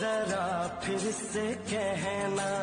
जरा फिर से कहना।